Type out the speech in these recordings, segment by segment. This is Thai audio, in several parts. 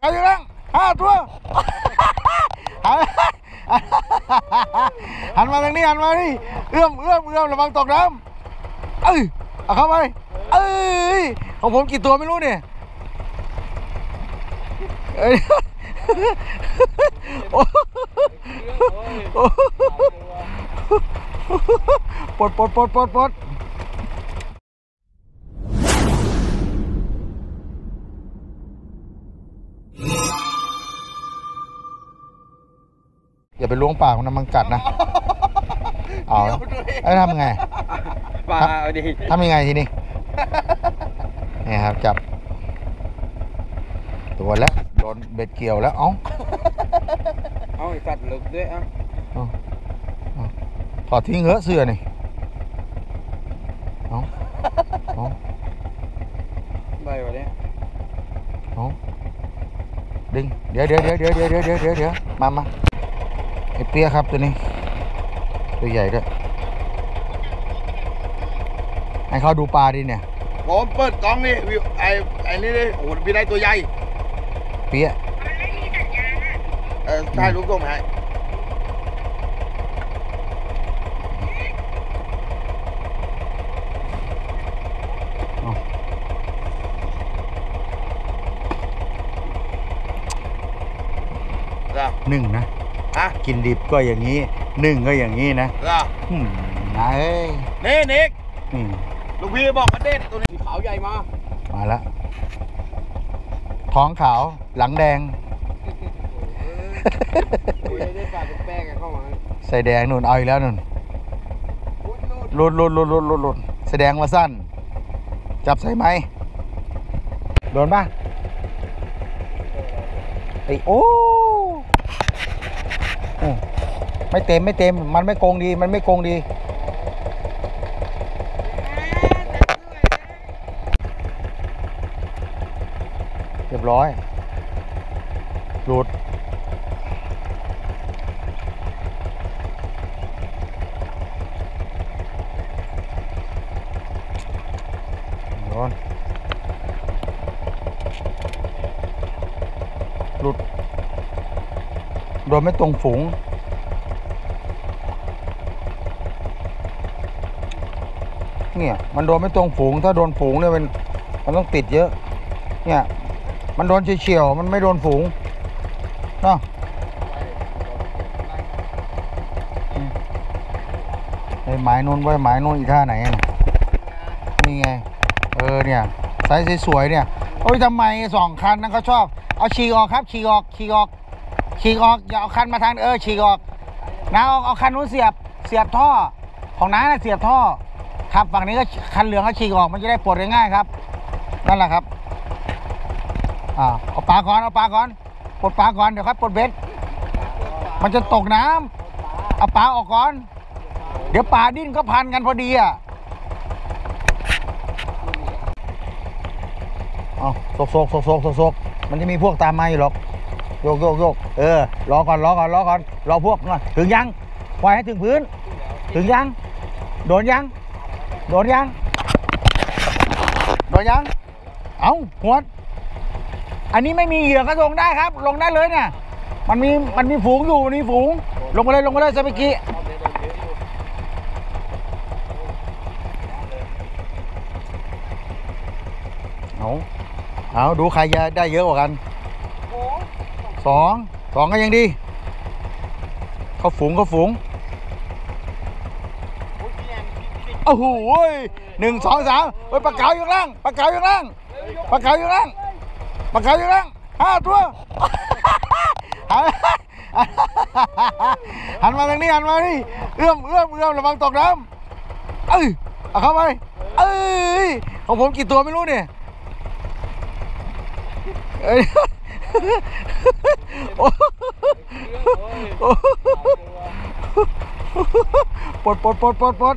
ใครอยู่นั่งห้าตัวหันมาทางนี้หันมานี่เอื้อมเอื้อมเอื้อมระวังตกน้ำเอ้ยเอาเข้าไปเอ้ยของผมกี่ตัวไม่รู้เนี่ยปลดปลดปลดปลดปลด อย่าไปล้วงปากมันนะมังกัดนะเอาแล้วทำไงปลาดิทำยังไงทีนี้นี่ครับจับ ตัวแล้วโดนเบ็ดเกี่ยวแล้วเอ้าเอาไอ้สัตว์หลุดด้วยอ้าขอทิ้งเหอะเสื้อนี่เอาเอาได้วะเนี่ยเอาดึงเดี๋ยวเดี๋ยวเดี๋ยวเดี๋ยวเดี๋ยวเดี๋ยวเดี๋ยวมามา อ้เปียครับตัวนี้ ตัวใหญ่ด้วยให้เขาดูปลาดิเนี่ยผมเปิดกล้องนี่วิวไอ้ไอ้นี่เลยโอ้โหพี่ได้ตัวใหญ่เปียเออถ่ายรูปส่งมาให้ล่ะหนึ่งนะ ฮะกินดิบก็อย่างนี้หนึ่งก็อย่างนี้นะล่ะอืมนายเอ้ยนี่นิกอืมลูกพี่บอกมาเด็ดตัวนี้ขาวใหญ่มามาแล้วท้องขาวหลังแดง คุยได้ปลาเป็นแป้งกันเข้ามาใส่แดงนุ่นเอาอีกแล้วนุ่นหลุดหลุดหลุดหลุดหลุดหลุดแสดงว่าสั้น จับใส่ไหมโดนปะไอ้โอ้โอ้ ไม่เต็มไม่เต็ม มันไม่โกงดี มันไม่โกงดี เรียบร้อยหลุดโด โดนไม่ตรงฝูง เนี่ย มันโดนไม่ตรงฝูง ถ้าโดนฝูงเนี่ยมันมันต้องติดเยอะ เนี่ย มันโดนเฉียวๆมันไม่โดนฝูงเนาะอืมไอ้หมายนู้นไว้หมายนู้นอีท่าไหนนะนี่ไง เออเนี่ยไซส์สวยๆเนี่ย โอ้ยทำไมสองคันนั้นเขาชอบ เอาฉีกออกครับฉีกออกฉีกออก ฉีกออกอย่าเอาคันมาทางเออฉีกออกนะเอาเอาคันนู้นเสียบเสียบท่อของน้าน่ะเสียบท่อครับฝั่งนี้ก็คันเหลืองก็ฉีกออกมันจะได้ปลดง่ายๆครับนั่นแหละครับอ่าเอาปลาก่อนเอาปลาก่อนปลดปลาก่อนเดี๋ยวค่อยปลดเบ็ดมันจะตกน้ำเอาปลาออกก่อน เดี๋ยวปลาดิ้นก็พันกันพอดีอะเอาโซกโซกโซกโซกโซกมันจะมีพวกตามมาอยู่หรอก โยกโยกโยกเออรอก่อนรอก่อนรอก่อนรอพวกหน่อยถึงยังปล่อยให้ถึงพื้น ถึงยัง โดนยัง โดนยัง โดนยัง เอาหัวดอันนี้ไม่มีเหยื่อก็ลงได้ครับ ลงได้เลยเนี่ย มันมีมันมีฝูงอยู่มันมีฝูง ลงไปเลยลงไปเลยสปิกี้เอาเอาดูใครจะได้เยอะกว่ากัน สองสองก็ยังดี เขาฝูงเขาฝูงโอ้โหหนึ่งสองสามเฮ้ยปลาเก๋าอยู่ข้างล่างปลาเก๋าอยู่ข้างล่างปลาเก๋าอยู่ข้างล่างปลาเก๋าอยู่ข้างล่างห้าตัวหันมาทางนี้หันมานี่เอื้อมเอื้อมเอื้อมระวังตกน้ำเอ้ยเอาเข้าไปเอ้ยของผมกี่ตัวไม่รู้เนี่ย โอ้โอ้ปลดปลดปลดปลดปลด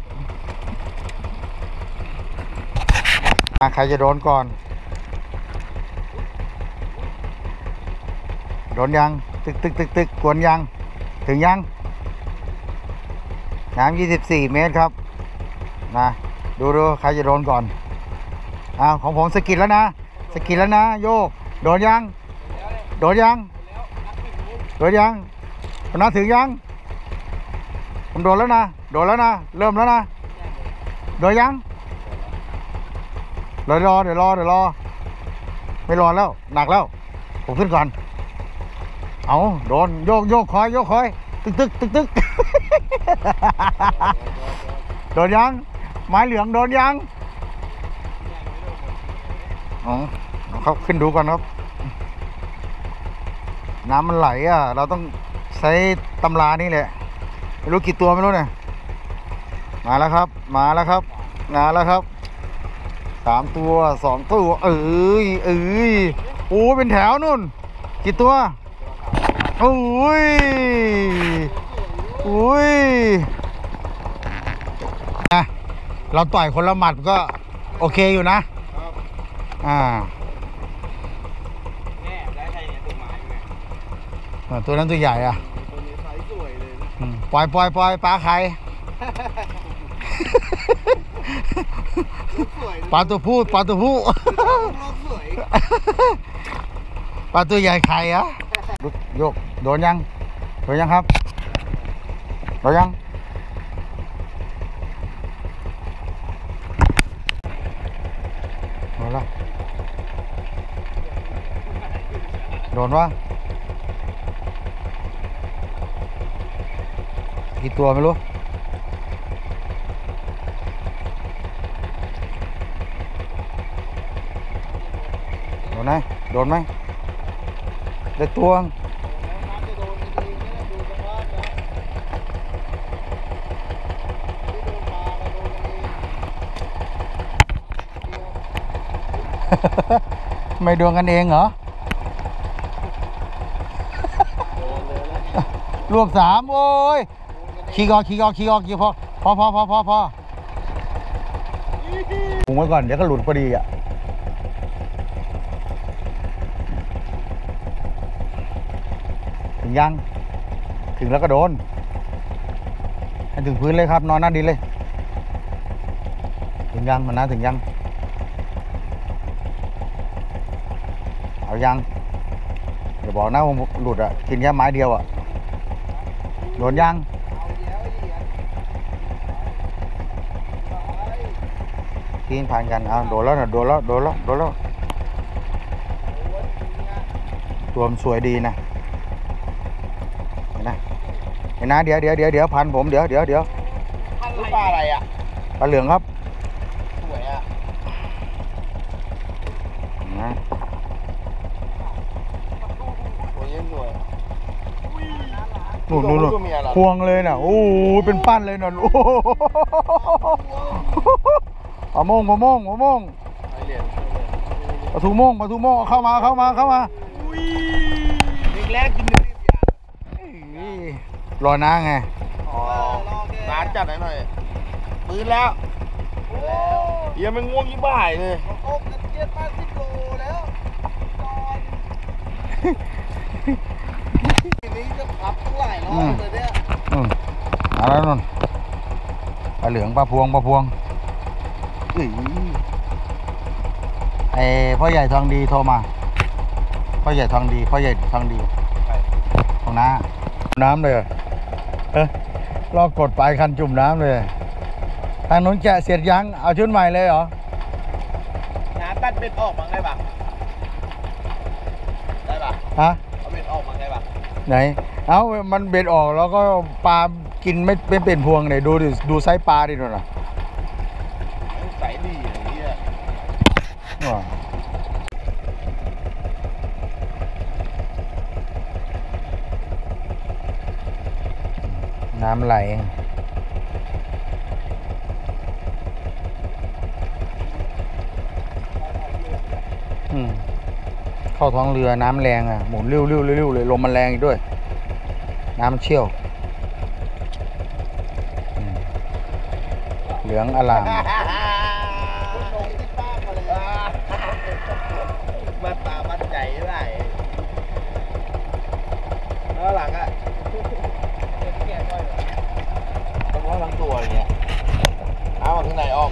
อะใครจะโดนก่อน โดนยัง ตึกตึกตึกตึกกวนยัง ถึงยัง น้ำยี่สิบสี่เมตรครับนะดูดูใครจะโดนก่อนอ้าวของผมสกิดแล้วนะ สกิดแล้วนะ โยกโดนยัง โดดยังโดดยังผมนัดถึงยัง ผมโดดแล้วนะ โดดแล้วนะ เริ่มแล้วนะ โดดยังเดี๋ยวรอเดี๋ยวรอเดี๋ยวรอ ไม่รอแล้ว หนักแล้ว ผมขึ้นก่อน เอาโดนโยกโยกคอยโยกคอย ตึกตึกตึกตึกโดนยัง ไม้เหลืองโดนยัง อ๋อเอาครับขึ้นดูก่อนครับ น้ำมันไหลอะ เราต้องใช้ตำรานี่แหละ ไม่รู้กี่ตัวไม่รู้เนี่ย มาแล้วครับ มาแล้วครับ มาแล้วครับ สามตัวสองตัว เอ้ยเอ้ยโอ้เป็นแถวนู่น กี่ตัว โอ้ยอุ้ยนะเราต่อยคนละหมัดก็โอเคอยู่นะอ่า แม่ได้ใครเนี่ยตัวไม้ไง เออตัวนั้นตัวใหญ่อะตัวนี้ไซส์สวยเลยนะอืมปล่อยปล่อยปล่อยปลาไข่สวยปลาตัวผู้ปลาตัวผู้รอบสวยปลาตัวใหญ่ไข่อะโยก โดนยัง โดนยังครับ โดนยัง โดนแล้ว โดนวะ กี่ตัวไม่รู้โดนไหมโดนไหมได้ตัวไม่ดวงกันเองเหรอรวมสามโอ้ย ขี่กอขี่กอขี่กอขี่พอพอพอพอพอพอพุงไว้ก่อนเดี๋ยวก็หลุดพอดีอะถึงยัง ถึงแล้วก็โดนให้ถึงพื้นเลยครับ นอนหน้าดินเลย ถึงยังมันนะถึงยัง เอายังอย่าบอกนะว่าหลุดอะ กินแค่ไม้เดียวอะ โดนยัง กินผ่านกันเอาโดนแล้วนะโดนแล้วโดนแล้วโดนแล้วตัวมันสวยดีนะเห็นนะเห็นนะเดี๋ยวเดี๋ยวเดี๋ยวเดี๋ยวพันผมเดี๋ยวเดี๋ยวเดี๋ยวลูกปลาอะไรอะปลาเหลืองครับสวยอะนะตัวนี้สวยนู่นนู่นนู่นตัวเมียเหรอพวงเลยน่ะโอ้โหเป็นปั้นเลยน่ะโอ้ โหปลาโมงปลาโมงปลาโมงไอเหรียญปลาทูโมงปลาทูโมงเอาเข้ามาเข้ามาเข้ามาเด็กแรกกินรีบอย่างอี้รอน้าไงอ๋อร้านจัดหน่อยหน่อยปืนแล้วเฮียมันง่วงยิ่งบ่ายเลยโอ้กันเจ็ดแปดสิบโลแล้วตอนทีนี้จะพับตั้งหลายรอบเลยเนี่ยอืมมาแล้วนู่นปลาเหลืองปลาพวงปลาพวงอื้อ ไอ้พ่อใหญ่ทองดีโทรมา พ่อใหญ่ทองดี พ่อใหญ่ทองดีของน้าน้ำเลยเหรอเอ้ยรอกดปลายคันจุ่มน้ำเลย ทางนู้นแกะเสร็จยังเอาชุดใหม่เลยเหรอน้ำตัดเบ็ดออกมั้งได้ปะได้ปะฮะเอาเบ็ดออกมั้งได้ปะไหน เอามันเบ็ดออกแล้วก็ปลากินไม่ไม่เป็นพวงเลยดูดิดูไซส์ปลาดิดูน่ะใดีอย่างนี้อะว้าน้ำไหลอืมเข้าท้องเรือน้ำแรงอะ หมุนเร็วๆเร็วๆเลยลมมันแรงอีกด้วย น้ำเชี่ยว เหลืองอลาม มาตามัดใจได้แล้วหลังอะต้องล้อหลังตัวอย่างเงี้ยเอาข้างในออก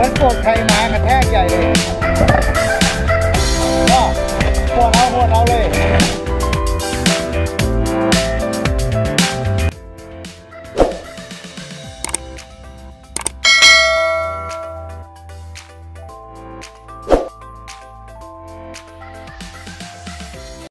มือนปวดใครมากระแทกใหญ่เลยก็ปวดเอาปวดเอาเลย